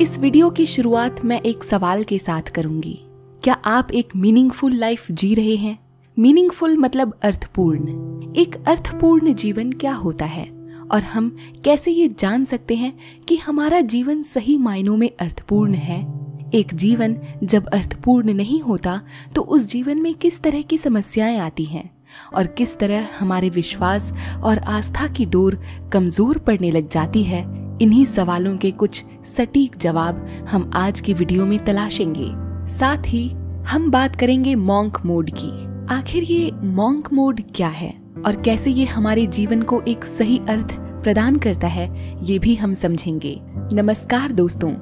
इस वीडियो की शुरुआत मैं एक सवाल के साथ करूँगी। क्या आप एक मीनिंगफुल लाइफ जी रहे हैं? मीनिंगफुल मतलब अर्थपूर्ण। एक अर्थपूर्ण जीवन क्या होता है? और हम कैसे ये जान सकते हैं कि हमारा जीवन सही मायनों में अर्थपूर्ण है? एक जीवन जब अर्थपूर्ण नहीं होता तो उस जीवन में किस तरह की समस्याएँ आती हैं? और किस तरह हमारे विश्वास और आस्था की डोर कमज़ोर पड़ने लग जाती है? इन्हीं सवालों के कुछ सटीक जवाब हम आज की वीडियो में तलाशेंगे। साथ ही, हम बात करेंगे मॉन्क मोड की। आखिर ये मॉन्क मोड क्या है? और कैसे ये हमारे जीवन को एक सही अर्थ प्रदान करता है, ये भी हम समझेंगे। नमस्कार दोस्तों।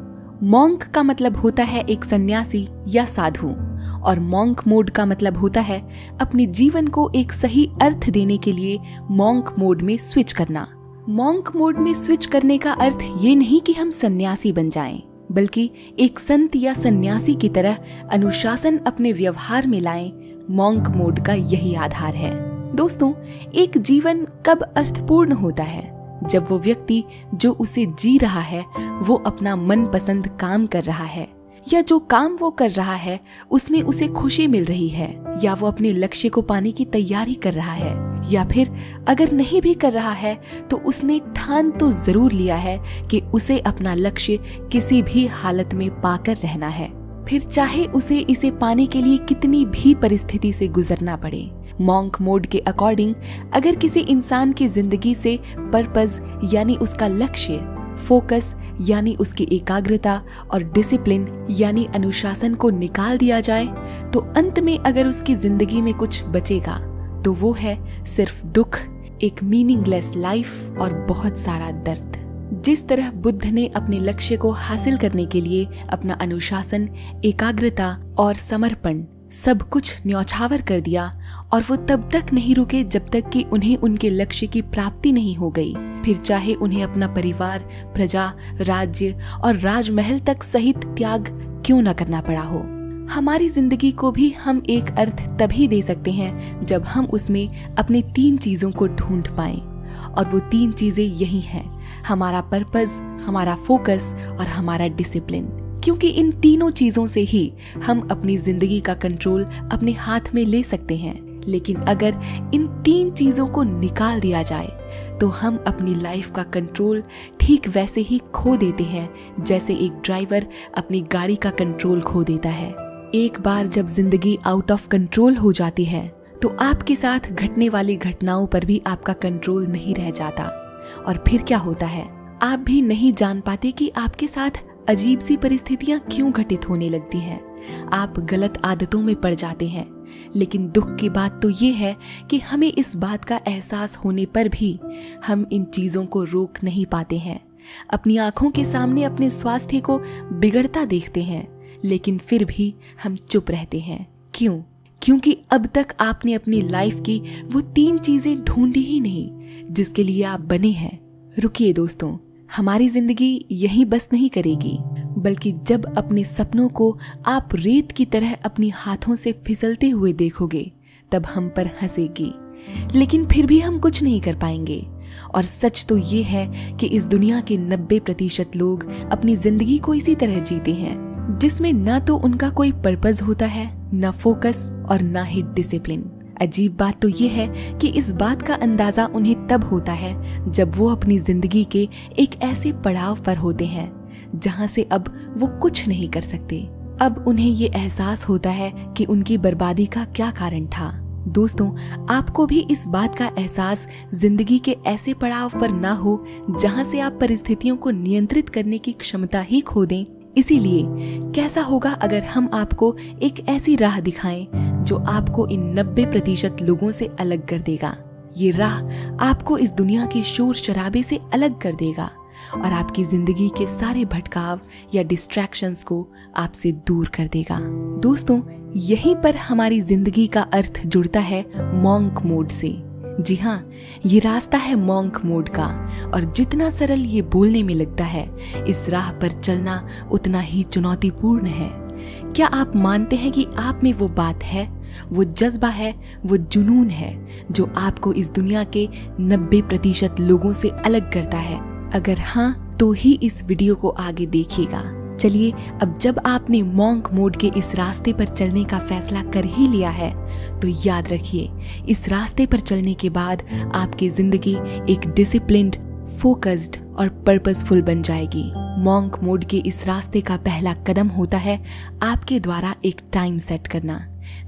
मॉन्क का मतलब होता है एक सन्यासी या साधु। और मॉन्क मोड का मतलब होता है अपने जीवन को एक सही अर्थ देने के लिए मॉन्क मोड में स्विच करना। मॉन्क मोड में स्विच करने का अर्थ ये नहीं कि हम सन्यासी बन जाएँ, बल्कि एक संत या सन्यासी की तरह अनुशासन अपने व्यवहार में लाएँ मॉन्क मोड का यही आधार है। दोस्तों एक जीवन कब अर्थपूर्ण होता है? जब वो व्यक्ति जो उसे जी रहा है वो अपना मनपसंद काम कर रहा है। या जो काम वो कर रहा है, उसमें उसे खुशी मिल रही है, या वो अपने लक्ष्य को पाने की तैयारी कर रहा है, या फिर अगर नहीं भी कर रहा है तो उसने ठान तो ज़रूर लिया है कि उसे अपना लक्ष्य किसी भी हालत में पाकर रहना है। फिर चाहे उसे इसे पाने के लिए कितनी भी परिस्थिति से गुजरना पड़े, मॉन्क मोड के अकॉर्डिंग अगर किसी इंसान की ज़िंदगी से पर्पज यानी उसका लक्ष्य फोकस, यानी उसकी एकाग्रता और डिसिप्लिन, यानी अनुशासन को निकाल दिया जाए तो अंत में अगर उसकी ज़िंदगी में कुछ बचेगा तो वो है सिर्फ़ दुख, एक मीनिंगलेस लाइफ और बहुत सारा दर्द। जिस तरह बुद्ध ने अपने लक्ष्य को हासिल करने के लिए अपना अनुशासन, एकाग्रता और समर्पण सब कुछ न्यौछावर कर दिया, और वो तब तक नहीं रुके जब तक कि उन्हें उनके लक्ष्य की प्राप्ति नहीं हो गई। फिर चाहे उन्हें अपना परिवार, प्रजा, राज्य और राजमहल तक सहित त्याग क्यों न करना पड़ा हो। हमारी ज़िंदगी को भी हम एक अर्थ तभी दे सकते हैं जब हम उसमें अपने तीन चीज़ों को ढूंढ पाए। और वो तीन चीज़ें यही हैं, हमारा पर्पज हमारा फोकस और हमारा डिसिप्लिन। क्योंकि इन तीनों चीज़ों से ही हम अपनी ज़िंदगी का कंट्रोल अपने हाथ में ले सकते हैं। लेकिन अगर इन तीन चीज़ों को निकाल दिया जाए तो हम अपनी लाइफ का कंट्रोल ठीक वैसे ही खो देते हैं, जैसे एक ड्राइवर अपनी गाड़ी का कंट्रोल खो देता है। एक बार जब ज़िंदगी आउट ऑफ़ कंट्रोल हो जाती है तो आपके साथ घटने वाली घटनाओं पर भी आपका कंट्रोल नहीं रह जाता। और फिर क्या होता है? आप भी नहीं जान पाते कि आपके साथ अजीब सी परिस्थितियाँ क्यों घटित होने लगती हैं। आप गलत आदतों में पड़ जाते हैं। लेकिन दुख की बात तो ये है कि हमें इस बात का एहसास होने पर भी हम इन चीज़ों को रोक नहीं पाते हैं। अपनी आँखों के सामने अपने स्वास्थ्य को बिगड़ता देखते हैं, लेकिन फिर भी हम चुप रहते हैं। क्यों? क्योंकि अब तक आपने अपनी लाइफ की वो तीन चीज़ें ढूंढी ही नहीं, जिसके लिए आप बने हैं। रुकिए दोस्तों, हमारी ज़िंदगी यही बस नहीं करेगी। बल्कि जब अपने सपनों को आप रेत की तरह अपनी हाथों से फिसलते हुए देखोगे, तब हम पर हंसेगी। लेकिन फिर भी हम कुछ नहीं कर पाएँगे। और सच तो ये है कि इस दुनिया के 90 प्रतिशत लोग अपनी ज़िंदगी को इसी तरह जीते हैं, जिसमें ना तो उनका कोई पर्पज होता है, न फोकस और ना ही डिसिप्लिन। अजीब बात तो ये है कि इस बात का अंदाज़ा उन्हें तब होता है जब वो अपनी ज़िंदगी के एक ऐसे पड़ाव पर होते हैं जहाँ से अब वो कुछ नहीं कर सकते। अब उन्हें ये एहसास होता है कि उनकी बर्बादी का क्या कारण था। दोस्तों, आपको भी इस बात का एहसास ज़िंदगी के ऐसे पड़ाव पर ना हो जहाँ से आप परिस्थितियों को नियंत्रित करने की क्षमता ही खो दें। इसीलिए, कैसा होगा अगर हम आपको एक ऐसी राह दिखाएँ जो आपको इन 90 प्रतिशत लोगों से अलग कर देगा? ये राह आपको इस दुनिया के शोर शराबे से अलग कर देगा। और आपकी ज़िंदगी के सारे भटकाव या डिस्ट्रैक्शंस को आपसे दूर कर देगा। दोस्तों, यहीं पर हमारी ज़िंदगी का अर्थ जुड़ता है मॉन्क मोड से। जी हाँ ये रास्ता है मॉन्क मोड का और जितना सरल ये बोलने में लगता है, इस राह पर चलना उतना ही चुनौतीपूर्ण है। क्या आप मानते हैं कि आप में वो बात है? वो जज्बा है, वो जुनून है, जो आपको इस दुनिया के 90 प्रतिशत लोगों से अलग करता है। अगर हाँ तो ही इस वीडियो को आगे देखिएगा। चलिए, अब जब आपने मॉन्क मोड के इस रास्ते पर चलने का फैसला कर ही लिया है तो याद रखिए, इस रास्ते पर चलने के बाद आपकी ज़िंदगी एक डिसिप्लिन्ड फोकस्ड और पर्पसफुल बन जाएगी। मॉन्क मोड के इस रास्ते का पहला कदम होता है आपके द्वारा एक टाइम सेट करना।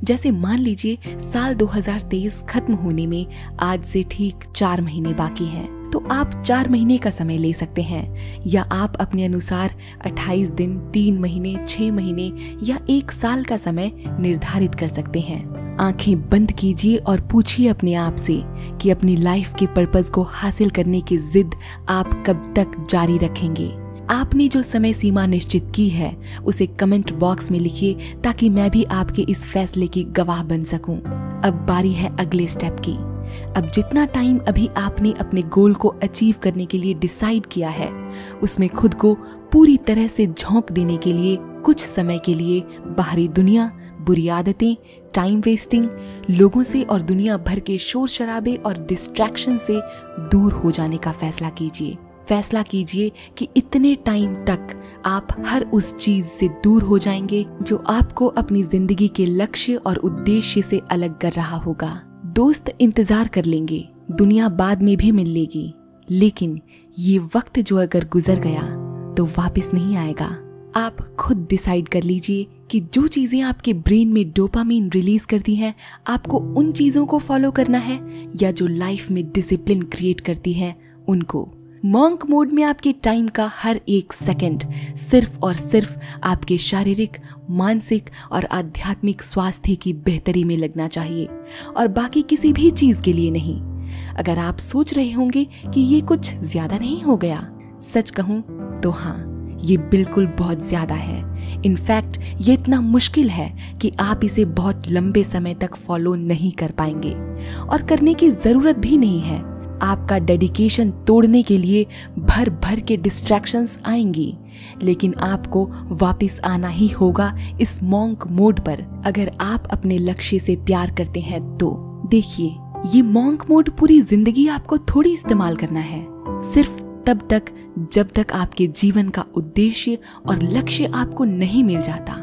जैसे मान लीजिए, साल 2023 खत्म होने में आज से ठीक चार महीने बाकी हैं। तो आप चार महीने का समय ले सकते हैं, या आप अपने अनुसार 28 दिन, तीन महीने, छह महीने या एक साल का समय निर्धारित कर सकते हैं। आँखें बंद कीजिए और पूछिए अपने आप से कि अपनी लाइफ के पर्पज को हासिल करने की जिद आप कब तक जारी रखेंगे। आपने जो समय सीमा निश्चित की है, उसे कमेंट बॉक्स में लिखिए ताकि मैं भी आपके इस फैसले की गवाह बन सकूँ। अब बारी है अगले स्टेप की। अब जितना टाइम अभी आपने अपने गोल को अचीव करने के लिए डिसाइड किया है, उसमें खुद को पूरी तरह से झोंक देने के लिए, कुछ समय के लिए बाहरी दुनिया, बुरी आदतें टाइम वेस्टिंग लोगों से और दुनिया भर के शोर शराबे और डिस्ट्रैक्शन से दूर हो जाने का फैसला कीजिए। फैसला कीजिए कि इतने टाइम तक आप हर उस चीज़ से दूर हो जाएँगे जो आपको अपनी ज़िंदगी के लक्ष्य और उद्देश्य से अलग कर रहा होगा। दोस्त इंतज़ार कर लेंगे, दुनिया बाद में भी मिल लेगी। लेकिन ये वक्त जो अगर गुजर गया तो वापस नहीं आएगा। आप खुद डिसाइड कर लीजिए कि जो चीज़ें आपके ब्रेन में डोपामीन रिलीज़ करती हैं, आपको उन चीज़ों को फॉलो करना है, या जो लाइफ में डिसिप्लिन क्रिएट करती है, उनको। मॉन्क मोड में आपके टाइम का हर एक सेकंड सिर्फ़ और सिर्फ़ आपके शारीरिक, मानसिक और आध्यात्मिक स्वास्थ्य की बेहतरी में लगना चाहिए। और बाकी किसी भी चीज़ के लिए नहीं। अगर आप सोच रहे होंगे कि ये कुछ ज़्यादा नहीं हो गया, सच कहूँ तो हाँ ये बिल्कुल बहुत ज़्यादा है। इनफैक्ट ये इतना मुश्किल है कि आप इसे बहुत लंबे समय तक फॉलो नहीं कर पाएँगे। और करने की ज़रूरत भी नहीं है। आपका डेडिकेशन तोड़ने के लिए भर भर के डिस्ट्रैक्शंस आएँगी। लेकिन आपको वापस आना ही होगा इस मॉन्क मोड पर। अगर आप अपने लक्ष्य से प्यार करते हैं तो देखिए, ये मॉन्क मोड पूरी ज़िंदगी आपको थोड़ी इस्तेमाल करना है। सिर्फ़ तब तक, जब तक आपके जीवन का उद्देश्य और लक्ष्य आपको नहीं मिल जाता।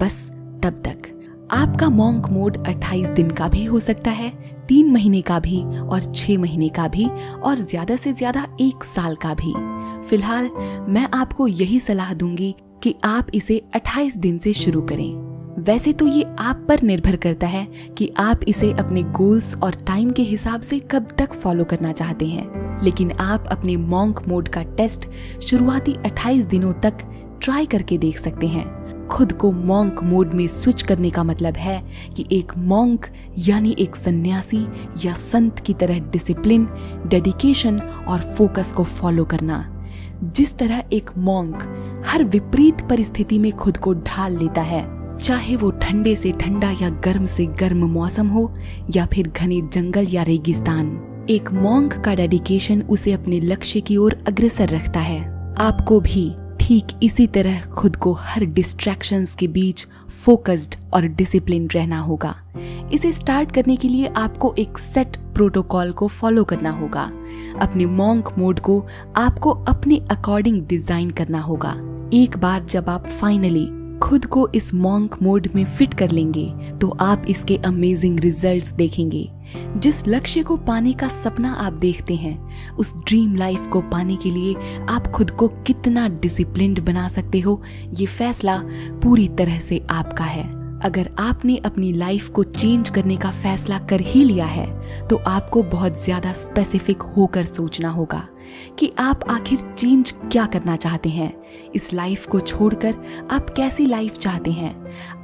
बस तब तक। आपका मॉन्क मोड 28 दिन का भी हो सकता है, तीन महीने का भी और छह महीने का भी और ज़्यादा से ज़्यादा एक साल का भी। फ़िलहाल मैं आपको यही सलाह दूँगी कि आप इसे 28 दिन से शुरू करें। वैसे तो ये आप पर निर्भर करता है कि आप इसे अपने गोल्स और टाइम के हिसाब से कब तक फॉलो करना चाहते हैं। लेकिन आप अपने मॉन्क मोड का टेस्ट शुरुआती 28 दिनों तक ट्राई करके देख सकते हैं। खुद को मॉन्क मोड में स्विच करने का मतलब है कि एक मॉन्क यानी एक सन्यासी या संत की तरह डिसिप्लिन डेडिकेशन और फोकस को फॉलो करना। जिस तरह एक मॉन्क हर विपरीत परिस्थिति में खुद को ढाल लेता है, चाहे वो ठंडे से ठंडा या गर्म से गर्म मौसम हो, या फिर घने जंगल या रेगिस्तान, एक मॉन्क का डेडिकेशन उसे अपने लक्ष्य की ओर अग्रसर रखता है। आपको भी ठीक इसी तरह खुद को हर डिस्ट्रैक्शंस के बीच फोकस्ड और डिसिप्लिन रहना होगा। इसे स्टार्ट करने के लिए आपको एक सेट प्रोटोकॉल को फॉलो करना होगा। अपने मॉन्क मोड को आपको अपने अकॉर्डिंग डिज़ाइन करना होगा। एक बार जब आप फाइनली खुद को इस मॉन्क मोड में फिट कर लेंगे तो आप इसके अमेजिंग रिजल्ट्स देखेंगे। जिस लक्ष्य को पाने का सपना आप देखते हैं, उस ड्रीम लाइफ को पाने के लिए आप खुद को कितना डिसिप्लिन्ड बना सकते हो, ये फैसला पूरी तरह से आपका है। अगर आपने अपनी लाइफ को चेंज करने का फैसला कर ही लिया है तो आपको बहुत ज़्यादा स्पेसिफिक होकर सोचना होगा। कि आप आखिर चेंज क्या करना चाहते हैं? इस लाइफ को छोड़कर आप कैसी लाइफ चाहते हैं?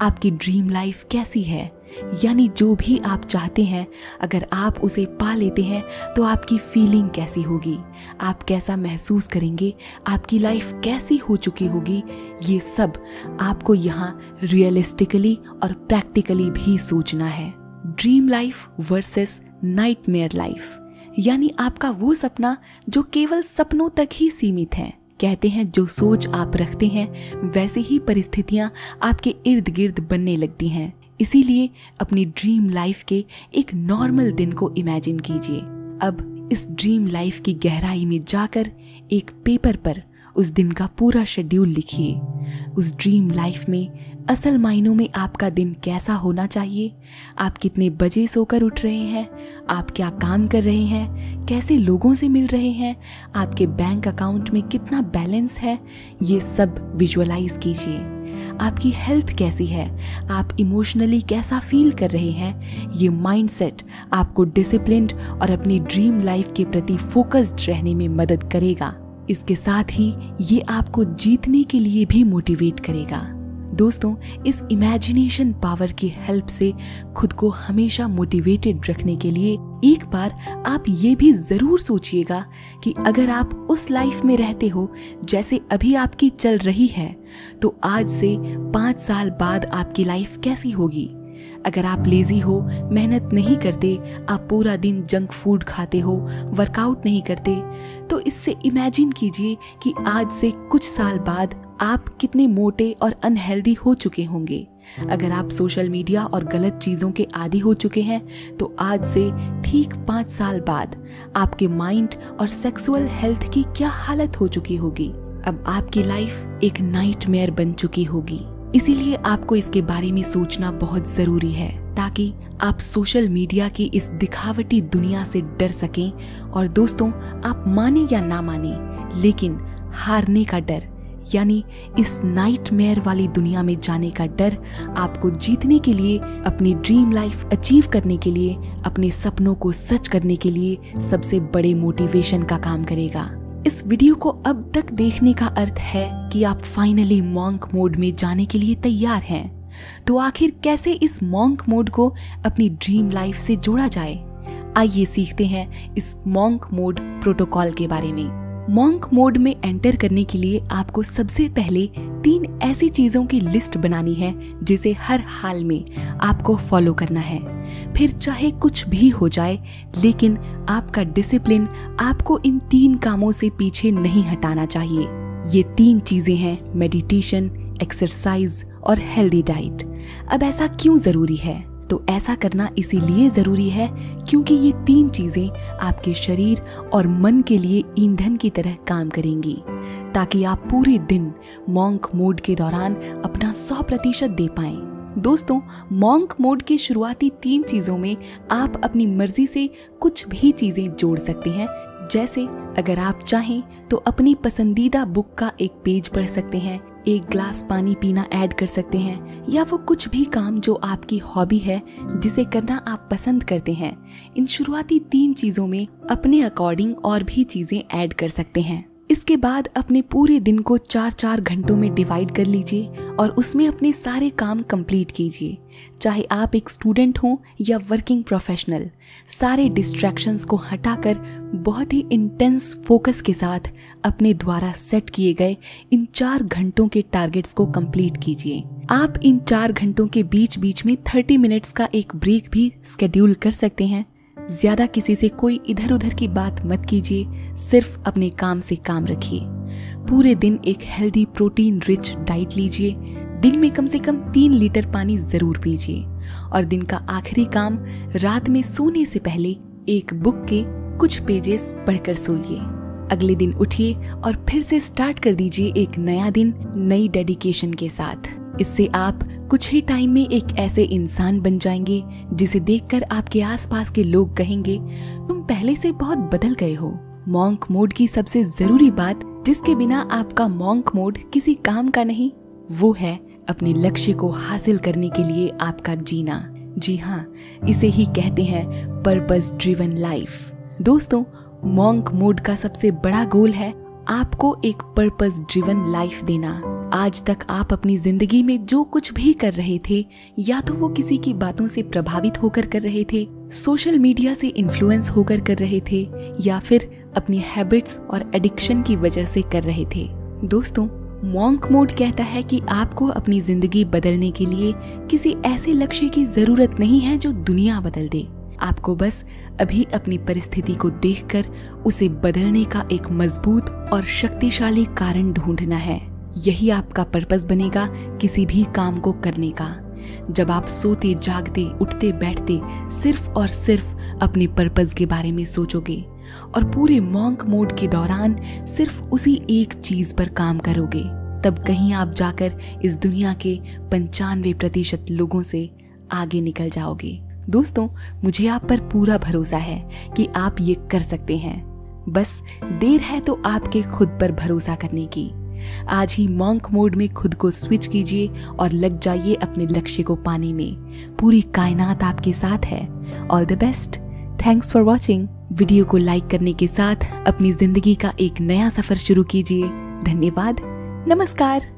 आपकी ड्रीम लाइफ कैसी है? यानी जो भी आप चाहते हैं, अगर आप उसे पा लेते हैं तो आपकी फीलिंग कैसी होगी? आप कैसा महसूस करेंगे? आपकी लाइफ कैसी हो चुकी होगी? ये सब आपको यहाँ रियलिस्टिकली और प्रैक्टिकली भी सोचना है। Dream life versus nightmare life यानी आपका वो सपना जो केवल सपनों तक ही सीमित है। कहते हैं, जो सोच आप रखते हैं, वैसे ही परिस्थितियाँ आपके इर्द गिर्द बनने लगती हैं। इसीलिए अपनी ड्रीम लाइफ के एक नॉर्मल दिन को इमेजिन कीजिए। अब इस ड्रीम लाइफ की गहराई में जाकर एक पेपर पर उस दिन का पूरा शेड्यूल लिखिए। उस ड्रीम लाइफ में असल मायनों में आपका दिन कैसा होना चाहिए? आप कितने बजे सोकर उठ रहे हैं? आप क्या काम कर रहे हैं? कैसे लोगों से मिल रहे हैं? आपके बैंक अकाउंट में कितना बैलेंस है? ये सब विजुअलाइज कीजिए। आपकी हेल्थ कैसी है? आप इमोशनली कैसा फील कर रहे हैं? ये माइंडसेट आपको डिसिप्लिन और अपनी ड्रीम लाइफ के प्रति फोकस्ड रहने में मदद करेगा। इसके साथ ही ये आपको जीतने के लिए भी मोटिवेट करेगा। दोस्तों, इस इमेजिनेशन पावर की हेल्प से खुद को हमेशा मोटिवेटेड रखने के लिए एक बार आप ये भी ज़रूर सोचिएगा कि अगर आप उस लाइफ में रहते हो जैसे अभी आपकी चल रही है तो आज से पाँच साल बाद आपकी लाइफ कैसी होगी? अगर आप लेजी हो, मेहनत नहीं करते, आप पूरा दिन जंक फ़ूड खाते हो वर्कआउट नहीं करते तो इससे इमेजिन कीजिए कि आज से कुछ साल बाद आप कितने मोटे और अनहेल्दी हो चुके होंगे। अगर आप सोशल मीडिया और गलत चीज़ों के आदि हो चुके हैं तो आज से ठीक पाँच साल बाद आपके माइंड और सेक्सुअल हेल्थ की क्या हालत हो चुकी होगी। अब आपकी लाइफ एक नाइटमेयर बन चुकी होगी। इसीलिए आपको इसके बारे में सोचना बहुत ज़रूरी है, ताकि आप सोशल मीडिया की इस दिखावटी दुनिया से डर सकें। और दोस्तों, आप माने या ना माने, लेकिन हारने का डर यानी इस नाइटमेयर वाली दुनिया में जाने का डर आपको जीतने के लिए, अपनी ड्रीम लाइफ अचीव करने के लिए, अपने सपनों को सच करने के लिए सबसे बड़े मोटिवेशन का काम करेगा। इस वीडियो को अब तक देखने का अर्थ है कि आप फाइनली मॉन्क मोड में जाने के लिए तैयार हैं। तो आखिर कैसे इस मॉन्क मोड को अपनी ड्रीम लाइफ से जोड़ा जाए? आइए सीखते हैं इस मॉन्क मोड प्रोटोकॉल के बारे में। मॉन्क मोड में एंटर करने के लिए आपको सबसे पहले तीन ऐसी चीज़ों की लिस्ट बनानी है, जिसे हर हाल में आपको फॉलो करना है। फिर चाहे कुछ भी हो जाए, लेकिन आपका डिसिप्लिन आपको इन तीन कामों से पीछे नहीं हटाना चाहिए। ये तीन चीज़ें हैं मेडिटेशन एक्सरसाइज और हेल्दी डाइट अब ऐसा क्यों ज़रूरी है? तो ऐसा करना इसीलिए ज़रूरी है क्योंकि ये तीन चीज़ें आपके शरीर और मन के लिए ईंधन की तरह काम करेंगी, ताकि आप पूरे दिन मॉन्क मोड के दौरान अपना सौ प्रतिशत दे पाए। दोस्तों मॉन्क मोड की शुरुआती तीन चीज़ों में आप अपनी मर्ज़ी से कुछ भी चीज़ें जोड़ सकते हैं। जैसे, अगर आप चाहें तो अपनी पसंदीदा बुक का एक पेज पढ़ सकते हैं। एक ग्लास पानी पीना ऐड कर सकते हैं, या वो कुछ भी काम जो आपकी हॉबी है, जिसे करना आप पसंद करते हैं। इन शुरुआती तीन चीज़ों में अपने अकॉर्डिंग और भी चीज़ें ऐड कर सकते हैं। इसके बाद अपने पूरे दिन को चार चार घंटों में डिवाइड कर लीजिए और उसमें अपने सारे काम कंप्लीट कीजिए। चाहे आप एक स्टूडेंट हो या वर्किंग प्रोफेशनल सारे डिस्ट्रैक्शंस को हटाकर बहुत ही इंटेंस फोकस के साथ अपने द्वारा सेट किए गए इन चार घंटों के टारगेट्स को कंप्लीट कीजिए। आप इन चार घंटों के बीच बीच में थर्टी मिनट्स का एक ब्रेक भी स्केड्यूल कर सकते हैं। ज़्यादा किसी से कोई इधर उधर की बात मत कीजिए, सिर्फ़ अपने काम से काम रखिए। पूरे दिन एक हेल्दी प्रोटीन रिच डाइट लीजिए। दिन में कम से कम तीन लीटर पानी ज़रूर पीजिए। और दिन का आखिरी काम, रात में सोने से पहले एक बुक के कुछ पेजेस पढ़कर सोइए। अगले दिन उठिए और फिर से स्टार्ट कर दीजिए एक नया दिन, नई डेडिकेशन के साथ। इससे आप कुछ ही टाइम में एक ऐसे इंसान बन जाएँगे, जिसे देखकर आपके आसपास के लोग कहेंगे, तुम पहले से बहुत बदल गए हो। मॉन्क मोड की सबसे ज़रूरी बात, जिसके बिना आपका मॉन्क मोड किसी काम का नहीं, वो है अपने लक्ष्य को हासिल करने के लिए आपका जीना। जी हाँ इसे ही कहते हैं पर्पस ड्रिवन लाइफ दोस्तों मॉन्क मोड का सबसे बड़ा गोल है आपको एक पर्पस ड्रिवन लाइफ देना। आज तक आप अपनी ज़िंदगी में जो कुछ भी कर रहे थे, या तो वो किसी की बातों से प्रभावित होकर कर रहे थे, सोशल मीडिया से इन्फ्लुएंस होकर कर रहे थे, या फिर अपनी हैबिट्स और एडिक्शन की वजह से कर रहे थे। दोस्तों मॉन्क मोड कहता है कि आपको अपनी ज़िंदगी बदलने के लिए किसी ऐसे लक्ष्य की ज़रूरत नहीं है जो दुनिया बदल दे। आपको बस अभी अपनी परिस्थिति को देखकर उसे बदलने का एक मज़बूत और शक्तिशाली कारण ढूंढना है। यही आपका पर्पस बनेगा किसी भी काम को करने का। जब आप सोते, जागते, उठते, बैठते, सिर्फ़ और सिर्फ़ अपने पर्पस के बारे में सोचोगे और पूरे मॉन्क मोड के दौरान सिर्फ़ उसी एक चीज़ पर काम करोगे, तब कहीं आप जाकर इस दुनिया के पंचानवे प्रतिशत लोगों से आगे निकल जाओगे। दोस्तों, मुझे आप पर पूरा भरोसा है कि आप ये कर सकते हैं। बस देर है तो आपके खुद पर भरोसा करने की। आज ही मॉन्क मोड में खुद को स्विच कीजिए और लग जाइए अपने लक्ष्य को पाने में। पूरी कायनात आपके साथ है। All the best thanks for watching video को लाइक करने के साथ अपनी ज़िंदगी का एक नया सफ़र शुरू कीजिए। धन्यवाद। नमस्कार।